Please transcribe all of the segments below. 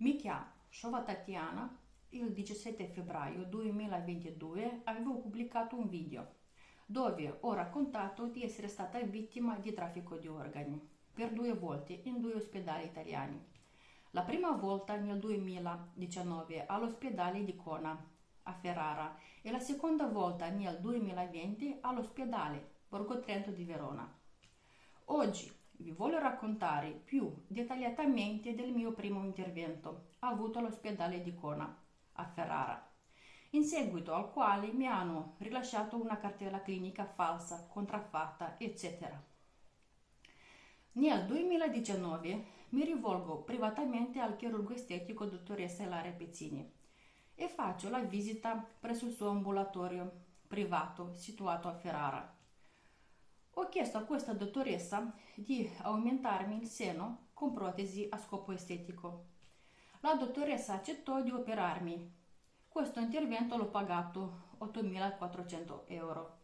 Mi chiamo Shova Tatiana. Il 17 febbraio 2022 avevo pubblicato un video dove ho raccontato di essere stata vittima di traffico di organi per due volte in due ospedali italiani. La prima volta nel 2019 all'ospedale di Cona a Ferrara e la seconda volta nel 2020 all'ospedale Borgo Trento di Verona. Oggi vi voglio raccontare più dettagliatamente del mio primo intervento avuto all'ospedale di Cona, a Ferrara, in seguito al quale mi hanno rilasciato una cartella clinica falsa, contraffatta, eccetera. Nel 2019 mi rivolgo privatamente al chirurgo estetico dottoressa Ilaria Pezzini e faccio la visita presso il suo ambulatorio privato situato a Ferrara. Ho chiesto a questa dottoressa di aumentarmi il seno con protesi a scopo estetico. La dottoressa accettò di operarmi. Questo intervento l'ho pagato 8.400 euro.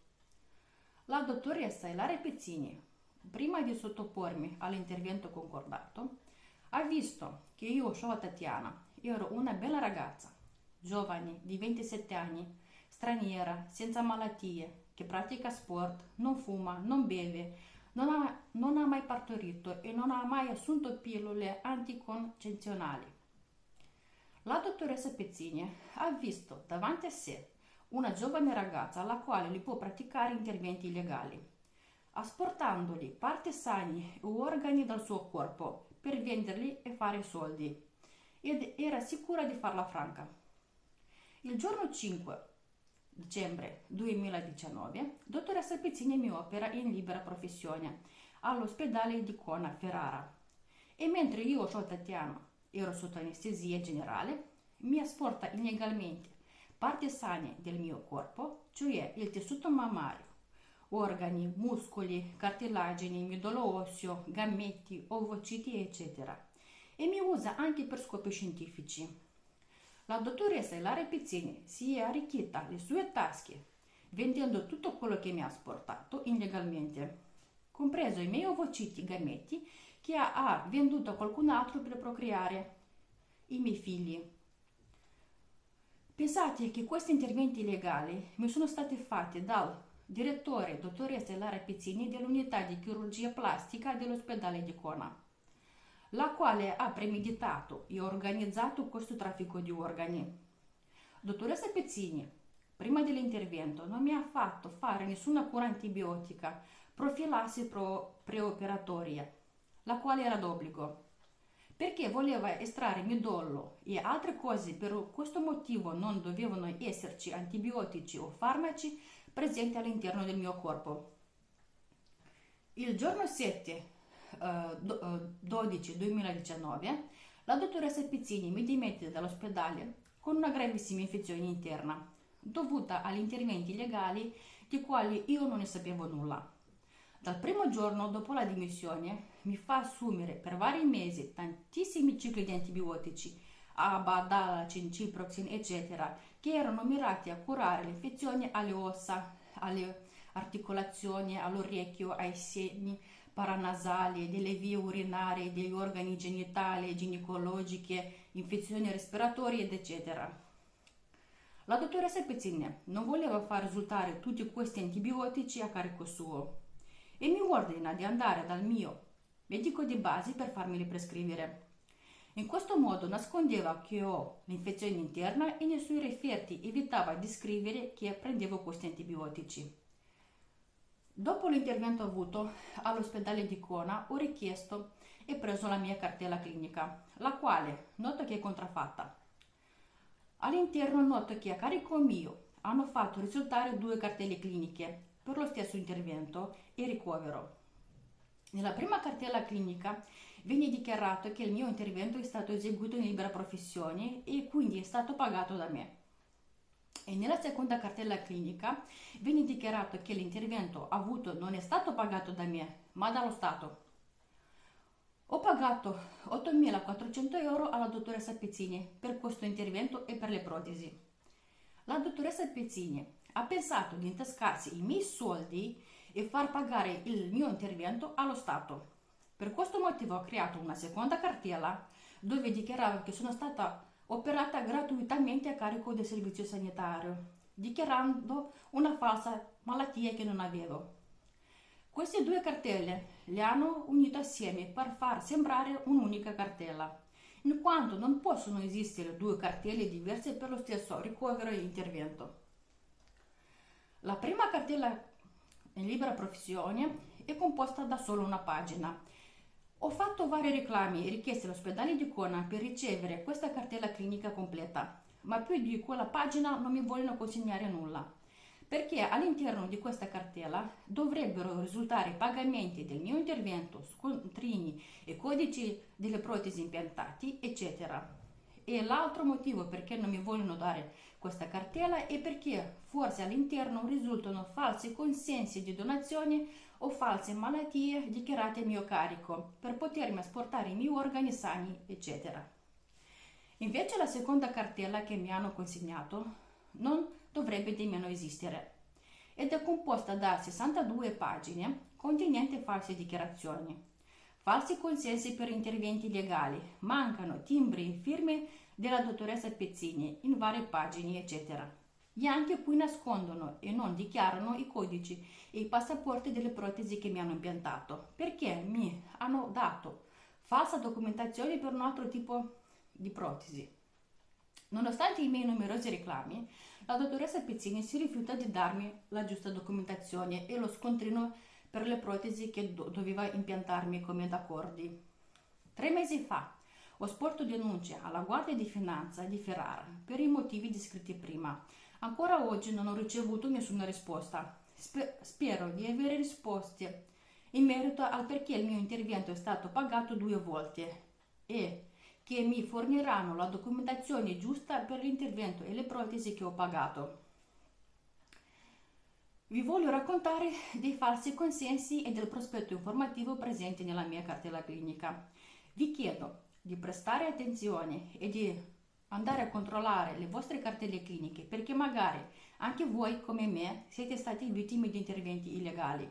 La dottoressa Ilaria Pezzini, prima di sottopormi all'intervento concordato, ha visto che io, Shova Tatiana, ero una bella ragazza, giovane, di 27 anni, straniera, senza malattie, che pratica sport, non fuma, non beve, non ha, non ha mai partorito e non ha mai assunto pillole anticoncezionali. La dottoressa Pezzini ha visto davanti a sé una giovane ragazza alla quale li può praticare interventi illegali, asportandogli parti sani o organi dal suo corpo per venderli e fare soldi, ed era sicura di farla franca. Il giorno 5 dicembre 2019, dottoressa Pezzini mi opera in libera professione all'ospedale di Cona Ferrara. E mentre io, Ciò Tatiana, ero sotto anestesia generale, mi asporta illegalmente parti sane del mio corpo, cioè il tessuto mammario, organi, muscoli, cartilagini, midollo osseo, gammetti, ovociti, eccetera, e mi usa anche per scopi scientifici la dottoressa Ilaria Pizzini si è arricchita le sue tasche vendendo tutto quello che mi ha sportato illegalmente, compreso i miei ovociti gametti che ha venduto a qualcun altro per procreare i miei figli. Pensate che questi interventi illegali mi sono stati fatti dal direttore dottoressa Ilaria Pizzini dell'unità di chirurgia plastica dell'ospedale di Cona la quale ha premeditato e organizzato questo traffico di organi. Dottoressa Pezzini, prima dell'intervento, non mi ha fatto fare nessuna cura antibiotica, profilassi pro- preoperatoria, la quale era d'obbligo, perché voleva estrarre midollo e altre cose, per questo motivo non dovevano esserci antibiotici o farmaci presenti all'interno del mio corpo. Il giorno 7 12-2019, eh, la dottoressa Pizzini mi dimette dall'ospedale con una gravissima infezione interna dovuta agli interventi illegali di quali io non ne sapevo nulla. Dal primo giorno dopo la dimissione mi fa assumere per vari mesi tantissimi cicli di antibiotici, ABA, Dalacin, Ciproxin, eccetera, che erano mirati a curare l'infezione alle ossa, alle articolazioni, all'orecchio, ai seni, paranasali, delle vie urinarie, degli organi genitali, ginecologiche, infezioni respiratorie, eccetera. La dottoressa Pezzini non voleva far risultare tutti questi antibiotici a carico suo e mi ordina di andare dal mio medico di base per farmeli prescrivere. In questo modo nascondeva che ho l'infezione interna e nei suoi referti evitava di scrivere che prendevo questi antibiotici. Dopo l'intervento avuto all'ospedale di Cona ho richiesto e preso la mia cartella clinica, la quale noto che è contraffatta. All'interno noto che a carico mio hanno fatto risultare due cartelle cliniche per lo stesso intervento e ricovero. Nella prima cartella clinica viene dichiarato che il mio intervento è stato eseguito in libera professione e quindi è stato pagato da me e nella seconda cartella clinica viene dichiarato che l'intervento avuto non è stato pagato da me, ma dallo Stato. Ho pagato 8.400 euro alla dottoressa Pezzini per questo intervento e per le protesi. La dottoressa Pezzini ha pensato di intascarsi i miei soldi e far pagare il mio intervento allo Stato. Per questo motivo ho creato una seconda cartella dove dichiaravo che sono stata operata gratuitamente a carico del servizio sanitario, dichiarando una falsa malattia che non avevo. Queste due cartelle le hanno unite assieme per far sembrare un'unica cartella, in quanto non possono esistere due cartelle diverse per lo stesso ricovero e intervento. La prima cartella in libera professione è composta da solo una pagina. Ho fatto vari reclami e richieste all'ospedale di Cona per ricevere questa cartella clinica completa, ma più di quella pagina non mi vogliono consegnare nulla, perché all'interno di questa cartella dovrebbero risultare pagamenti del mio intervento, scontrini e codici delle protesi impiantati, eccetera. E l'altro motivo perché non mi vogliono dare questa cartella è perché forse all'interno risultano falsi consensi di donazione o false malattie dichiarate a mio carico per potermi asportare i miei organi sani, eccetera. Invece la seconda cartella che mi hanno consegnato non dovrebbe nemmeno esistere ed è composta da 62 pagine contenenti false dichiarazioni falsi consensi per interventi legali, mancano timbri e firme della dottoressa Pezzini in varie pagine, eccetera. Gli anche qui nascondono e non dichiarano i codici e i passaporti delle protesi che mi hanno impiantato, perché mi hanno dato falsa documentazione per un altro tipo di protesi. Nonostante i miei numerosi reclami, la dottoressa Pezzini si rifiuta di darmi la giusta documentazione e lo scontrino per le protesi che do- doveva impiantarmi come d'accordi. Tre mesi fa ho sporto denunce alla Guardia di Finanza di Ferrara per i motivi descritti prima. Ancora oggi non ho ricevuto nessuna risposta. Sper- spero di avere risposte in merito al perché il mio intervento è stato pagato due volte e che mi forniranno la documentazione giusta per l'intervento e le protesi che ho pagato. Vi voglio raccontare dei falsi consensi e del prospetto informativo presenti nella mia cartella clinica. Vi chiedo di prestare attenzione e di andare a controllare le vostre cartelle cliniche perché magari anche voi come me siete stati vittime di interventi illegali.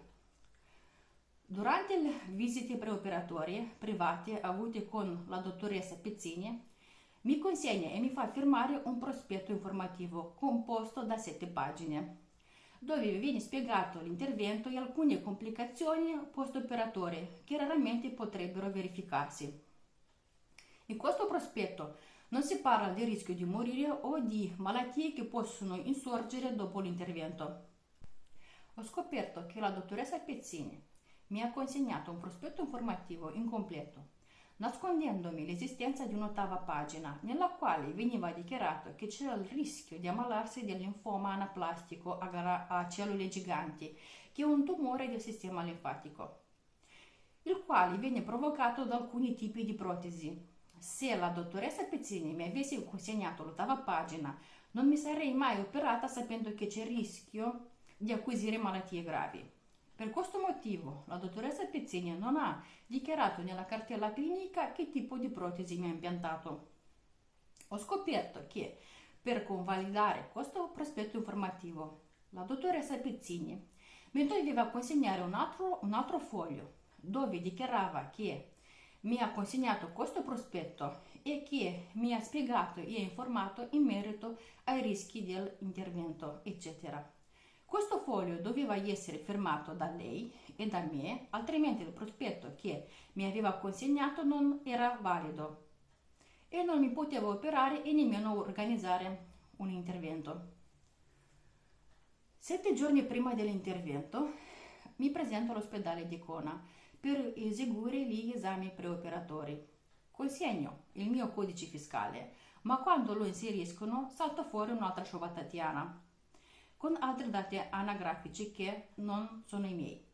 Durante le visite preoperatorie private avute con la dottoressa Pezzini, mi consegna e mi fa firmare un prospetto informativo composto da sette pagine dove viene spiegato l'intervento e alcune complicazioni post-operatorie che raramente potrebbero verificarsi. In questo prospetto non si parla del rischio di morire o di malattie che possono insorgere dopo l'intervento. Ho scoperto che la dottoressa Pezzini mi ha consegnato un prospetto informativo incompleto nascondendomi l'esistenza di un'ottava pagina nella quale veniva dichiarato che c'era il rischio di ammalarsi del linfoma anaplastico a cellule giganti, che è un tumore del sistema linfatico, il quale viene provocato da alcuni tipi di protesi. Se la dottoressa Pezzini mi avesse consegnato l'ottava pagina, non mi sarei mai operata sapendo che c'è il rischio di acquisire malattie gravi. Per questo motivo la dottoressa Pezzini non ha dichiarato nella cartella clinica che tipo di protesi mi ha impiantato. Ho scoperto che per convalidare questo prospetto informativo la dottoressa Pezzini mi doveva consegnare un altro, un altro foglio dove dichiarava che mi ha consegnato questo prospetto e che mi ha spiegato e informato in merito ai rischi dell'intervento, eccetera. Questo foglio doveva essere firmato da lei e da me, altrimenti il prospetto che mi aveva consegnato non era valido e non mi potevo operare e nemmeno organizzare un intervento. Sette giorni prima dell'intervento mi presento all'ospedale di Cona per eseguire gli esami preoperatori. Consegno il mio codice fiscale, ma quando lo inseriscono salta fuori un'altra Tatiana con altri dati anagrafici che non sono i miei.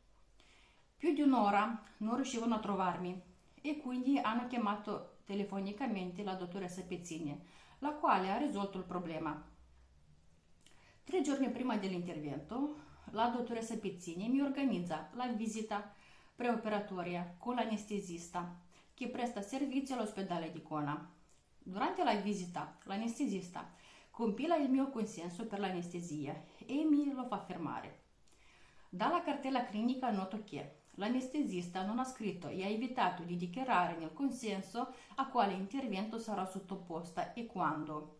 Più di un'ora non riuscivano a trovarmi e quindi hanno chiamato telefonicamente la dottoressa Pezzini, la quale ha risolto il problema. Tre giorni prima dell'intervento, la dottoressa Pezzini mi organizza la visita preoperatoria con l'anestesista che presta servizio all'ospedale di Cona. Durante la visita, l'anestesista compila il mio consenso per l'anestesia e mi lo fa firmare. Dalla cartella clinica noto che l'anestesista non ha scritto e ha evitato di dichiarare nel consenso a quale intervento sarà sottoposta e quando.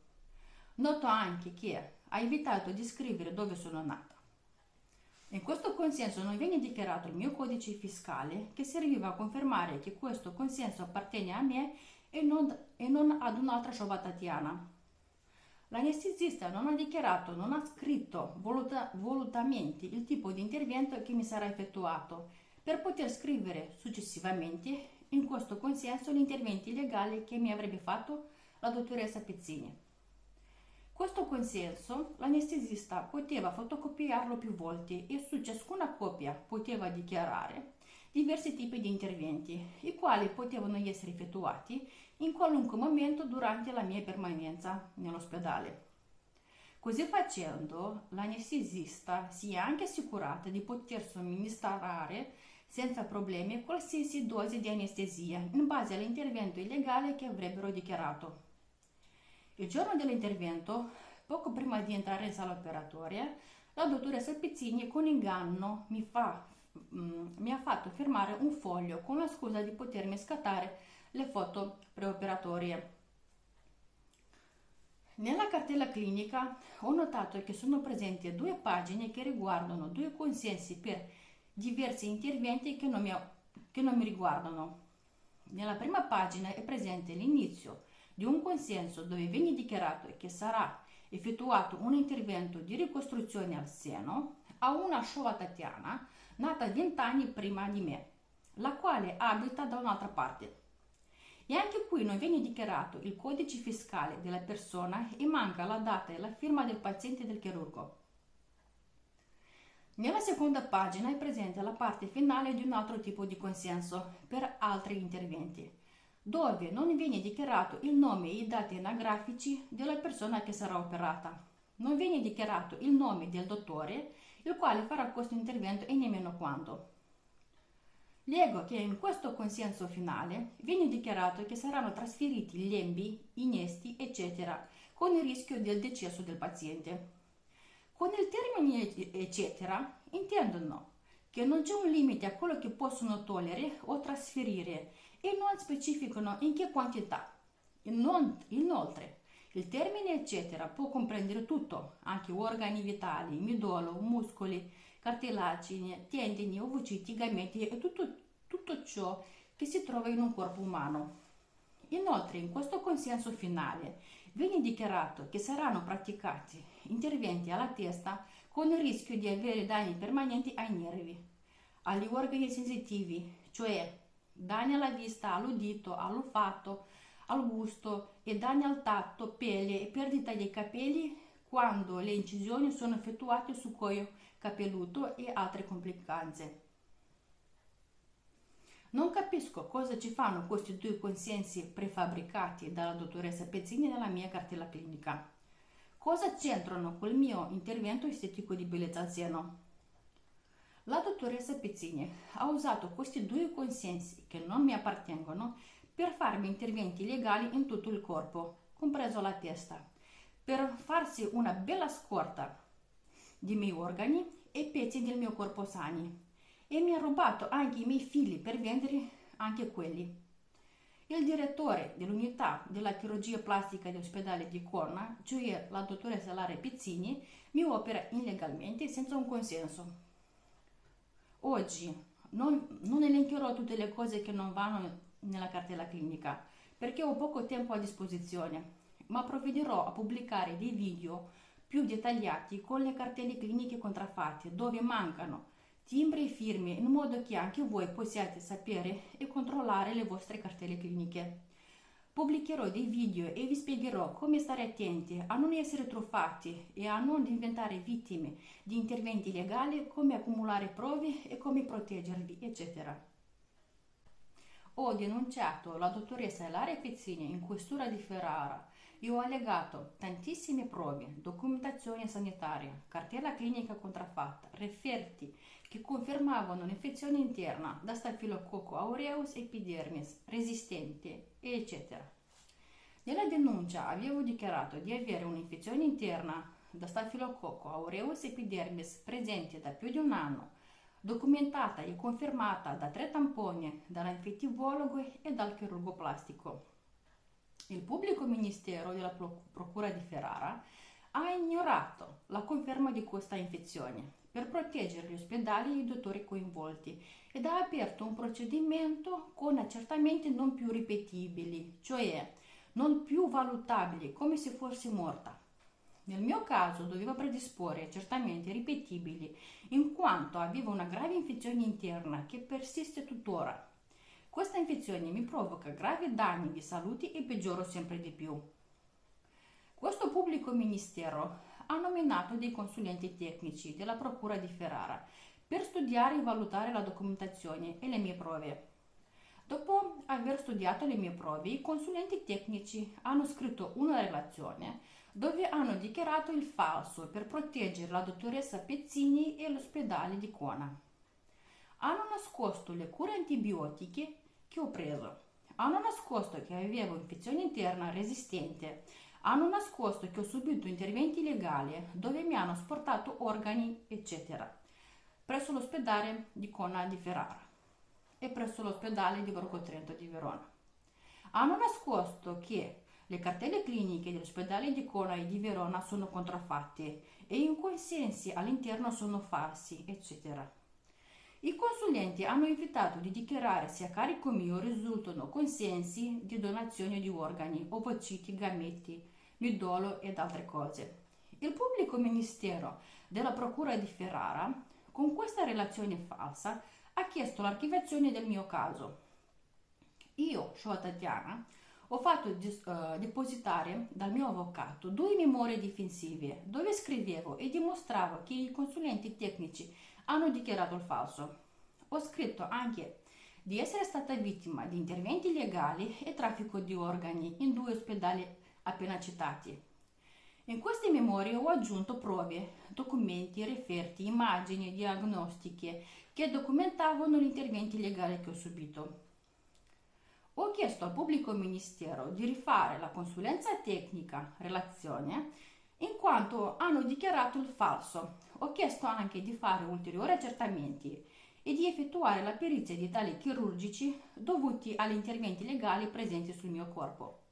Noto anche che ha evitato di scrivere dove sono nata. In questo consenso non viene dichiarato il mio codice fiscale che serviva a confermare che questo consenso appartiene a me e non, e non ad un'altra Shova Tatiana. L'anestesista non ha dichiarato, non ha scritto voluta, volutamente il tipo di intervento che mi sarà effettuato per poter scrivere successivamente in questo consenso gli interventi legali che mi avrebbe fatto la dottoressa Pezzini. Questo consenso l'anestesista poteva fotocopiarlo più volte e su ciascuna copia poteva dichiarare diversi tipi di interventi, i quali potevano essere effettuati in qualunque momento durante la mia permanenza nell'ospedale. Così facendo, l'anestesista si è anche assicurata di poter somministrare senza problemi qualsiasi dose di anestesia in base all'intervento illegale che avrebbero dichiarato. Il giorno dell'intervento, poco prima di entrare in sala operatoria, la dottoressa Pizzini con inganno mi, fa, mm, mi, ha fatto firmare un foglio con la scusa di potermi scattare le foto preoperatorie. Nella cartella clinica ho notato che sono presenti due pagine che riguardano due consensi per diversi interventi che non mi, che non mi riguardano. Nella prima pagina è presente l'inizio di un consenso dove viene dichiarato che sarà effettuato un intervento di ricostruzione al seno a una Shova Tatiana nata vent'anni prima di me, la quale abita da un'altra parte. E anche qui non viene dichiarato il codice fiscale della persona e manca la data e la firma del paziente e del chirurgo. Nella seconda pagina è presente la parte finale di un altro tipo di consenso per altri interventi dove non viene dichiarato il nome e i dati anagrafici della persona che sarà operata. Non viene dichiarato il nome del dottore, il quale farà questo intervento e nemmeno quando. Leggo che in questo consenso finale viene dichiarato che saranno trasferiti lembi, innesti, eccetera, con il rischio del decesso del paziente. Con il termine eccetera intendono che non c'è un limite a quello che possono togliere o trasferire e non specificano in che quantità. Inoltre, il termine eccetera può comprendere tutto, anche organi vitali, midollo, muscoli, cartilagini, tendini, ovociti, gameti e tutto, tutto ciò che si trova in un corpo umano. Inoltre, in questo consenso finale viene dichiarato che saranno praticati interventi alla testa con il rischio di avere danni permanenti ai nervi, agli organi sensitivi, cioè danni alla vista, all'udito, all'olfatto, al gusto e danni al tatto, pelle e perdita dei capelli quando le incisioni sono effettuate su cuoio capelluto e altre complicanze. Non capisco cosa ci fanno questi due consensi prefabbricati dalla dottoressa Pezzini nella mia cartella clinica. Cosa c'entrano col mio intervento estetico di bellezza al seno? La dottoressa Pezzini ha usato questi due consensi che non mi appartengono per farmi interventi legali in tutto il corpo, compreso la testa, per farsi una bella scorta di miei organi e pezzi del mio corpo sani e mi ha rubato anche i miei figli per vendere anche quelli. Il direttore dell'unità della chirurgia plastica dell'ospedale di Corna, cioè la dottoressa Lara Pezzini, mi opera illegalmente senza un consenso Oggi non, non elencherò tutte le cose che non vanno nella cartella clinica perché ho poco tempo a disposizione, ma provvederò a pubblicare dei video più dettagliati con le cartelle cliniche contraffatte dove mancano timbri e firme in modo che anche voi possiate sapere e controllare le vostre cartelle cliniche. Pubblicherò dei video e vi spiegherò come stare attenti a non essere truffati e a non diventare vittime di interventi legali, come accumulare prove e come proteggervi, eccetera. Ho denunciato la dottoressa Ilaria Pezzini in questura di Ferrara e ho allegato tantissime prove, documentazione sanitaria, cartella clinica contraffatta, referti che confermavano un'infezione interna da Staphylococcus aureus epidermis resistente, eccetera. Nella denuncia avevo dichiarato di avere un'infezione interna da Staphylococcus aureus epidermis presente da più di un anno, documentata e confermata da tre tamponi dall'infettivologo e dal chirurgo plastico. Il pubblico ministero della Procura di Ferrara ha ignorato la conferma di questa infezione per proteggere gli ospedali e i dottori coinvolti ed ha aperto un procedimento con accertamenti non più ripetibili, cioè non più valutabili come se fosse morta. Nel mio caso dovevo predisporre accertamenti ripetibili in quanto avevo una grave infezione interna che persiste tuttora. Questa infezione mi provoca gravi danni di salute e peggioro sempre di più. Questo pubblico ministero ha nominato dei consulenti tecnici della Procura di Ferrara per studiare e valutare la documentazione e le mie prove. Dopo aver studiato le mie prove, i consulenti tecnici hanno scritto una relazione dove hanno dichiarato il falso per proteggere la dottoressa Pezzini e l'ospedale di Cona. Hanno nascosto le cure antibiotiche che ho preso. Hanno nascosto che avevo infezione interna resistente. Hanno nascosto che ho subito interventi illegali dove mi hanno sportato organi, eccetera, presso l'ospedale di Cona di Ferrara e presso l'ospedale di Borgo Trento di Verona. Hanno nascosto che le cartelle cliniche dell'ospedale di Cona e di Verona sono contraffatte e i consensi all'interno sono falsi, eccetera. I consulenti hanno evitato di dichiarare se a carico mio risultano consensi di donazione di organi, ovociti, gametti, midollo ed altre cose. Il pubblico ministero della Procura di Ferrara, con questa relazione falsa, ha chiesto l'archiviazione del mio caso. Io, Shoa Tatiana, ho fatto uh, depositare dal mio avvocato due memorie difensive dove scrivevo e dimostravo che i consulenti tecnici hanno dichiarato il falso. Ho scritto anche di essere stata vittima di interventi illegali e traffico di organi in due ospedali appena citati. In queste memorie ho aggiunto prove, documenti, referti, immagini diagnostiche che documentavano gli interventi illegali che ho subito. Ho chiesto al pubblico ministero di rifare la consulenza tecnica relazione in quanto hanno dichiarato il falso. Ho chiesto anche di fare ulteriori accertamenti e di effettuare la perizia di tali chirurgici dovuti agli interventi legali presenti sul mio corpo.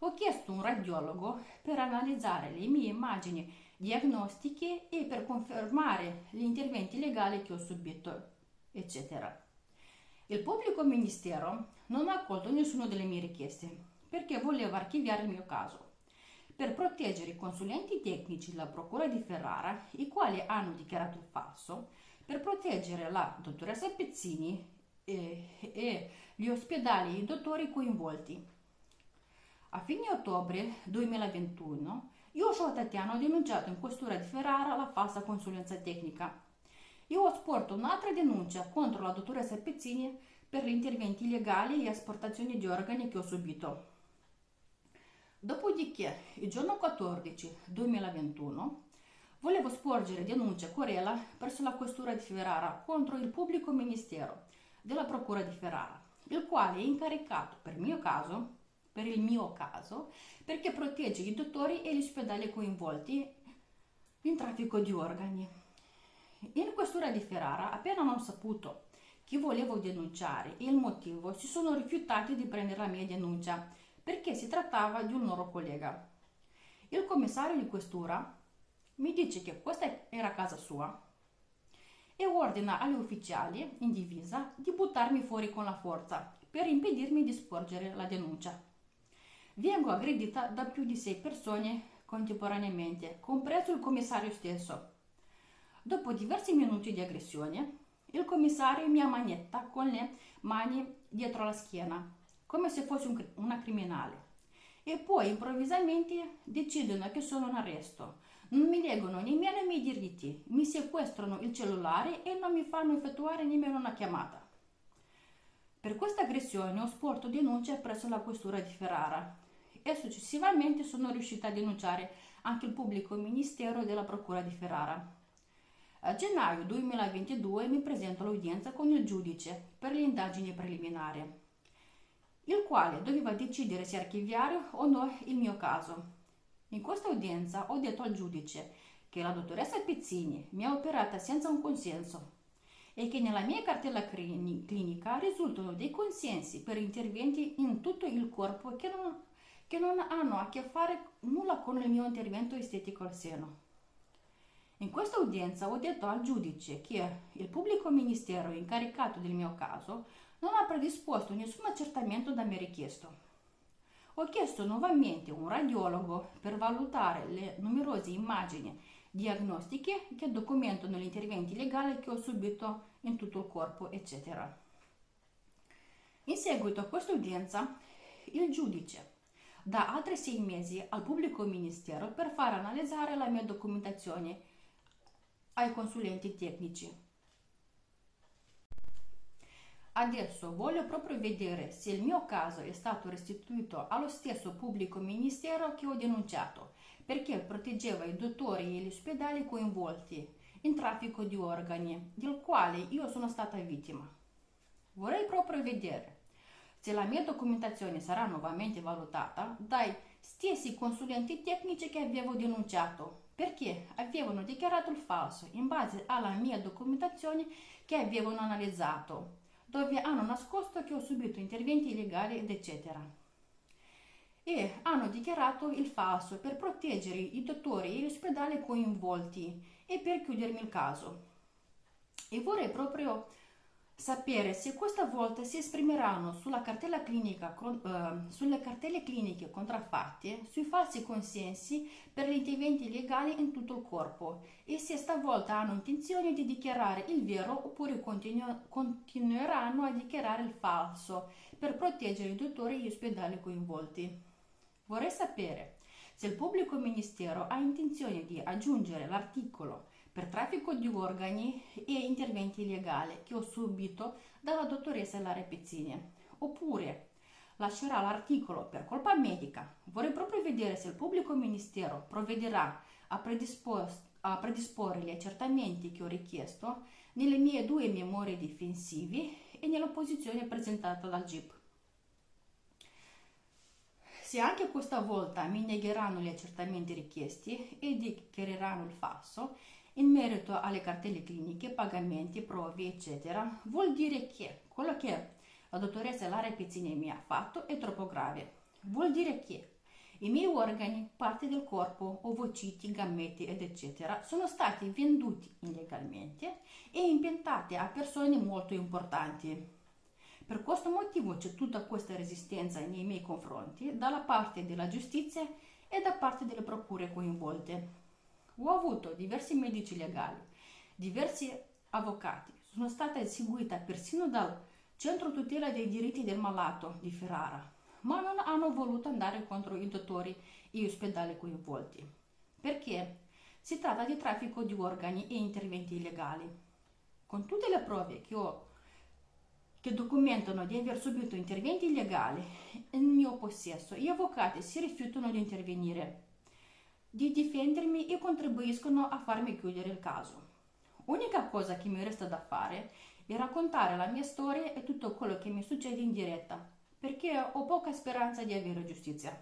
Ho chiesto un radiologo per analizzare le mie immagini diagnostiche e per confermare gli interventi legali che ho subito, eccetera. Il pubblico ministero non ha accolto nessuna delle mie richieste perché voleva archiviare il mio caso per proteggere i consulenti tecnici della Procura di Ferrara, i quali hanno dichiarato falso, per proteggere la dottoressa Pezzini e, e gli ospedali e i dottori coinvolti. A fine ottobre 2021, io e Tatiana ho denunciato in questura di Ferrara la falsa consulenza tecnica io ho sporto un'altra denuncia contro la dottoressa Pezzini per gli interventi illegali e esportazioni di organi che ho subito. Dopodiché, il giorno 14 2021, volevo sporgere denuncia querela presso la questura di Ferrara contro il pubblico ministero della procura di Ferrara, il quale è incaricato per mio caso, per il mio caso, perché protegge i dottori e gli ospedali coinvolti in traffico di organi. In questura di Ferrara, appena hanno saputo che volevo denunciare e il motivo, si sono rifiutati di prendere la mia denuncia perché si trattava di un loro collega. Il commissario di questura mi dice che questa era casa sua e ordina agli ufficiali in divisa di buttarmi fuori con la forza per impedirmi di sporgere la denuncia. Vengo aggredita da più di sei persone contemporaneamente, compreso il commissario stesso. Dopo diversi minuti di aggressione, il commissario mi ammanetta con le mani dietro la schiena, come se fossi un, una criminale. E poi improvvisamente decidono che sono in arresto. Non mi leggono nemmeno i miei diritti, mi sequestrano il cellulare e non mi fanno effettuare nemmeno una chiamata. Per questa aggressione ho sporto denuncia presso la questura di Ferrara e successivamente sono riuscita a denunciare anche il pubblico ministero della procura di Ferrara. A gennaio 2022 mi presento all'udienza con il giudice per le indagini preliminari, il quale doveva decidere se archiviare o no il mio caso. In questa udienza ho detto al giudice che la dottoressa Pizzini mi ha operata senza un consenso è che nella mia cartella clinica risultano dei consensi per interventi in tutto il corpo che non, che non hanno a che fare nulla con il mio intervento estetico al seno. In questa udienza ho detto al giudice che il pubblico ministero incaricato del mio caso non ha predisposto nessun accertamento da me richiesto. Ho chiesto nuovamente un radiologo per valutare le numerose immagini diagnostiche che documentano gli interventi legali che ho subito in tutto il corpo, eccetera. In seguito a questa udienza, il giudice dà altri sei mesi al pubblico ministero per far analizzare la mia documentazione ai consulenti tecnici Adesso voglio proprio vedere se il mio caso è stato restituito allo stesso pubblico ministero che ho denunciato, perché proteggeva i dottori e gli ospedali coinvolti in traffico di organi, del quale io sono stata vittima. Vorrei proprio vedere se la mia documentazione sarà nuovamente valutata dai stessi consulenti tecnici che avevo denunciato, perché avevano dichiarato il falso in base alla mia documentazione che avevano analizzato dove hanno nascosto che ho subito interventi illegali ed eccetera. E hanno dichiarato il falso per proteggere i dottori e gli ospedali coinvolti e per chiudermi il caso. E vorrei proprio sapere se questa volta si esprimeranno sulla cartella clinica, uh, sulle cartelle cliniche contraffatte, sui falsi consensi per gli interventi legali in tutto il corpo e se stavolta hanno intenzione di dichiarare il vero oppure continu- continueranno a dichiarare il falso per proteggere i dottori e gli ospedali coinvolti. Vorrei sapere se il pubblico ministero ha intenzione di aggiungere l'articolo per traffico di organi e interventi illegali che ho subito dalla dottoressa Lara Pezzini. Oppure lascerà l'articolo per colpa medica. Vorrei proprio vedere se il pubblico ministero provvederà a, a predisporre gli accertamenti che ho richiesto nelle mie due memorie difensivi e nell'opposizione presentata dal GIP. Se anche questa volta mi negheranno gli accertamenti richiesti e dichiareranno il falso, in merito alle cartelle cliniche, pagamenti, prove, eccetera, vuol dire che quello che la dottoressa Lara Pezzini mi ha fatto è troppo grave. Vuol dire che i miei organi, parti del corpo, ovociti, gammetti ed eccetera, sono stati venduti illegalmente e impiantati a persone molto importanti. Per questo motivo c'è tutta questa resistenza nei miei confronti dalla parte della giustizia e da parte delle procure coinvolte. Ho avuto diversi medici legali, diversi avvocati, sono stata seguita persino dal Centro Tutela dei Diritti del Malato di Ferrara, ma non hanno voluto andare contro i dottori e gli ospedali coinvolti, perché si tratta di traffico di organi e interventi illegali. Con tutte le prove che ho che documentano di aver subito interventi illegali in mio possesso, gli avvocati si rifiutano di intervenire di difendermi e contribuiscono a farmi chiudere il caso. Unica cosa che mi resta da fare è raccontare la mia storia e tutto quello che mi succede in diretta, perché ho poca speranza di avere giustizia.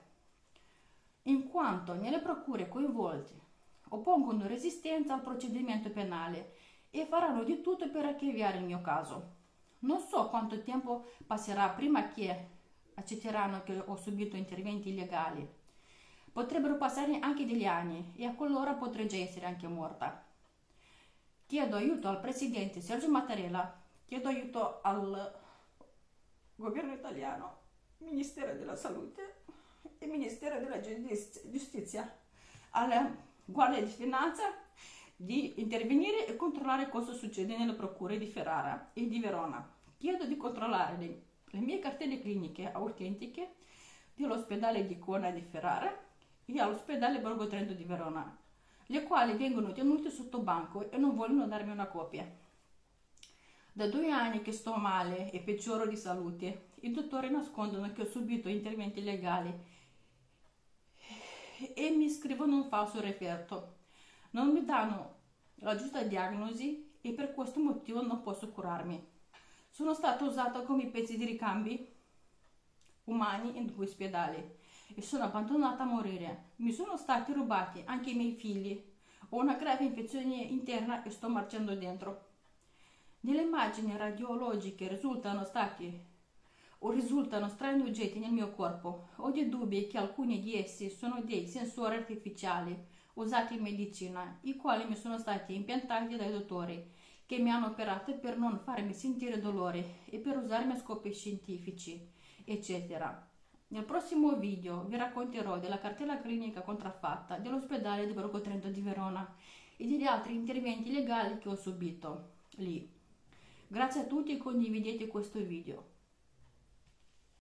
In quanto nelle procure coinvolte oppongono resistenza al procedimento penale e faranno di tutto per archiviare il mio caso. Non so quanto tempo passerà prima che accetteranno che ho subito interventi illegali Potrebbero passare anche degli anni e a quell'ora potrei già essere anche morta. Chiedo aiuto al presidente Sergio Mattarella, chiedo aiuto al governo italiano, Ministero della Salute e Ministero della Giustizia, alla Guardia di Finanza di intervenire e controllare cosa succede nelle procure di Ferrara e di Verona. Chiedo di controllare le, le mie cartelle cliniche autentiche dell'ospedale di Cona di Ferrara e all'ospedale Borgo Trento di Verona, le quali vengono tenute sotto banco e non vogliono darmi una copia. Da due anni che sto male e peggioro di salute, i dottori nascondono che ho subito interventi legali e mi scrivono un falso referto. Non mi danno la giusta diagnosi e per questo motivo non posso curarmi. Sono stata usata come pezzi di ricambi umani in due ospedali e sono abbandonata a morire. Mi sono stati rubati anche i miei figli. Ho una grave infezione interna e sto marciando dentro. Nelle immagini radiologiche risultano stati o risultano strani oggetti nel mio corpo. Ho dei dubbi che alcuni di essi sono dei sensori artificiali usati in medicina, i quali mi sono stati impiantati dai dottori che mi hanno operato per non farmi sentire dolore e per usarmi a scopi scientifici, eccetera. Nel prossimo video vi racconterò della cartella clinica contraffatta dell'ospedale di Borgo Trento di Verona e degli altri interventi legali che ho subito lì. Grazie a tutti e condividete questo video.